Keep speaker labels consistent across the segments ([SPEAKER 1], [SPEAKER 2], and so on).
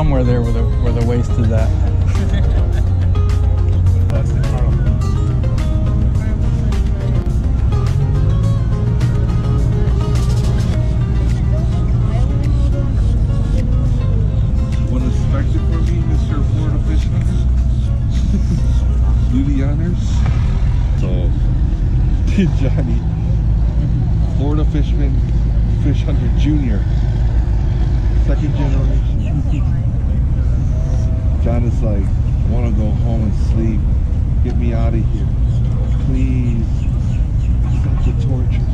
[SPEAKER 1] somewhere there where the, where the waste is at.
[SPEAKER 2] For me, Mr. Florida Fisherman. Do the honors. So, Johnny, Florida Fisherman, Fish Hunter Jr. Second generation. John is like, want to go home and sleep. Get me out of here. Please. Stop the torture.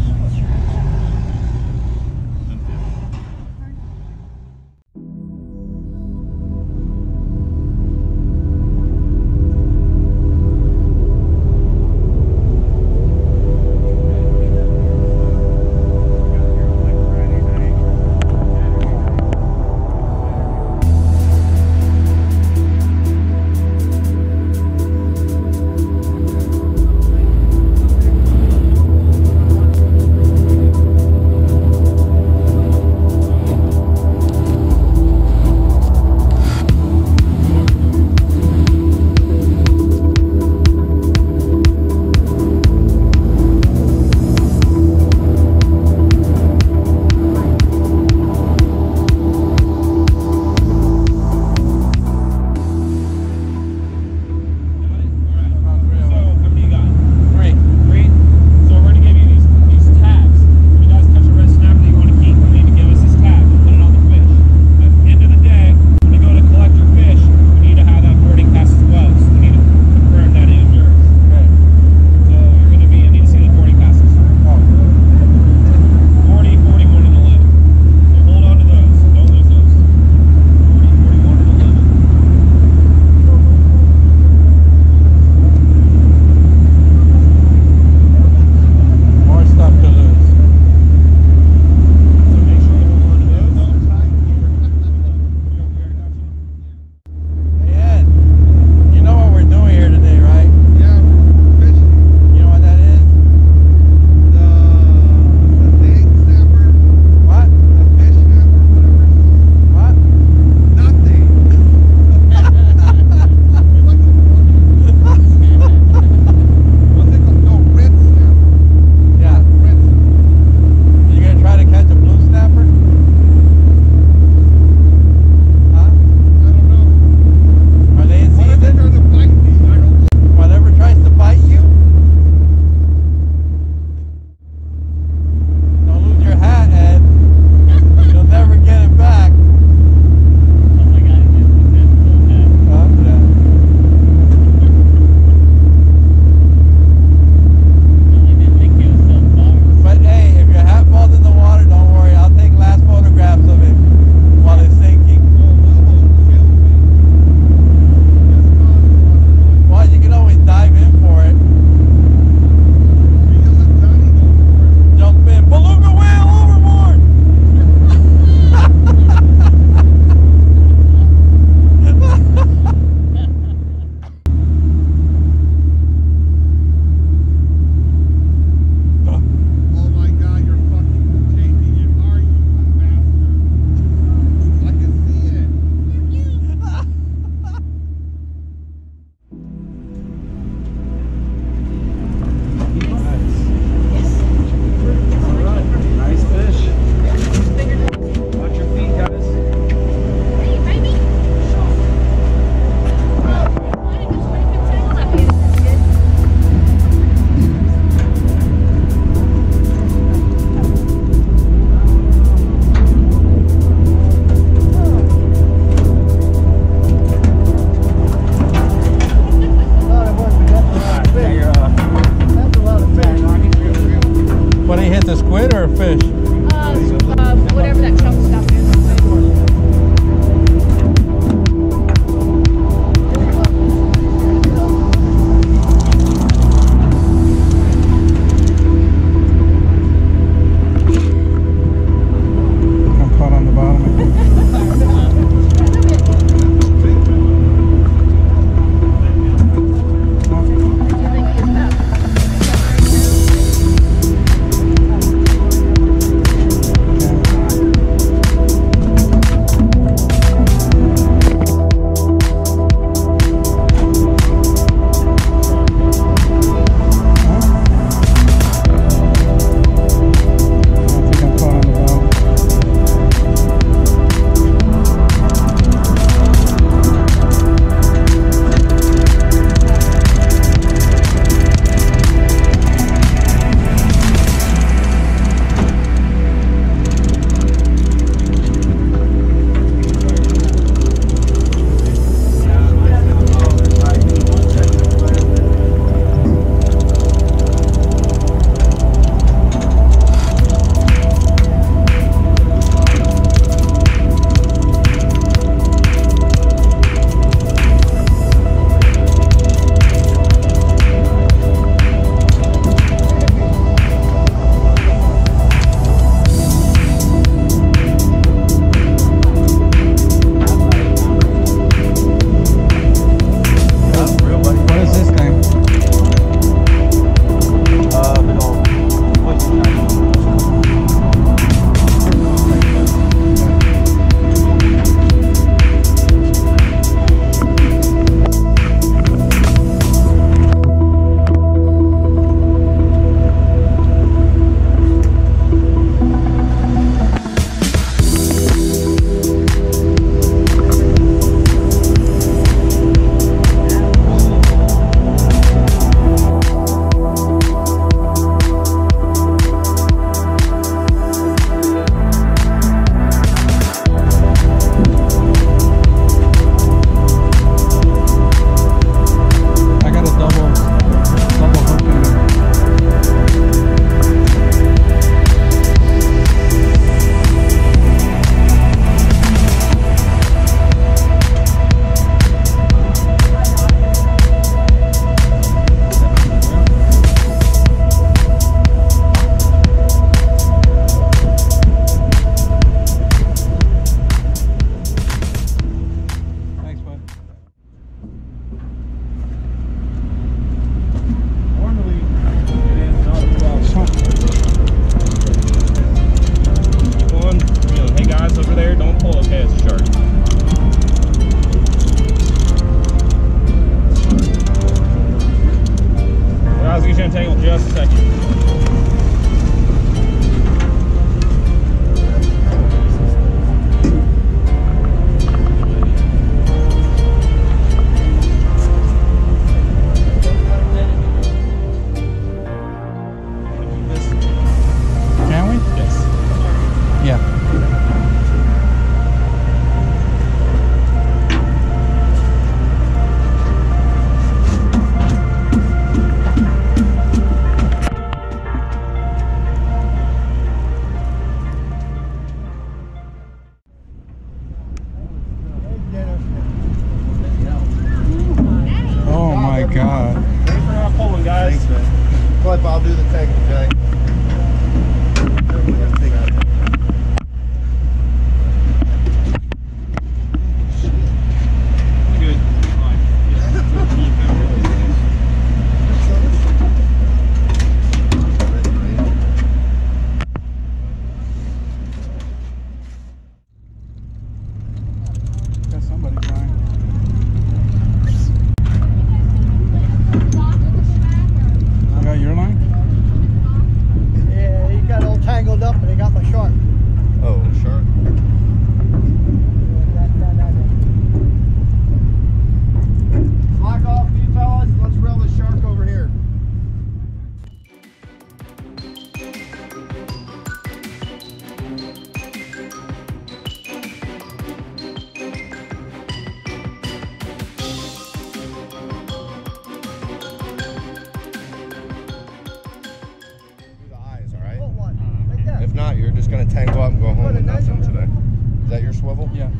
[SPEAKER 3] your
[SPEAKER 2] swivel?
[SPEAKER 1] Yeah.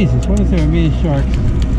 [SPEAKER 1] Jesus, what is there a
[SPEAKER 2] mini
[SPEAKER 1] sharks.